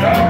Yeah.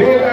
Big